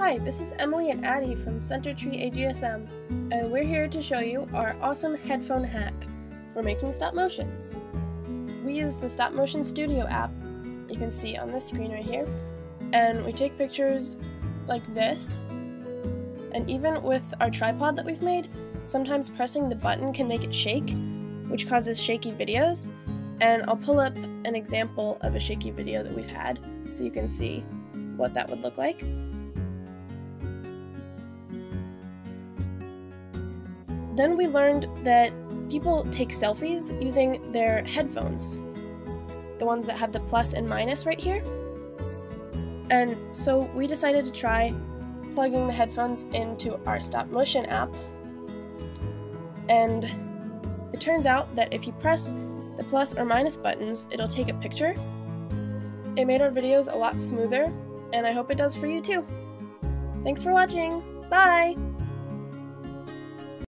Hi, this is Emily and Addy from Centertree AGSM, and we're here to show you our awesome headphone hack for making stop motions. We use the Stop Motion Studio app, you can see on this screen right here, and we take pictures like this, and even with our tripod that we've made, sometimes pressing the button can make it shake, which causes shaky videos, and I'll pull up an example of a shaky video that we've had so you can see what that would look like. Then we learned that people take selfies using their headphones, the ones that have the plus and minus right here. And so we decided to try plugging the headphones into our stop motion app. And it turns out that if you press the plus or minus buttons, it'll take a picture. It made our videos a lot smoother, and I hope it does for you too. Thanks for watching! Bye!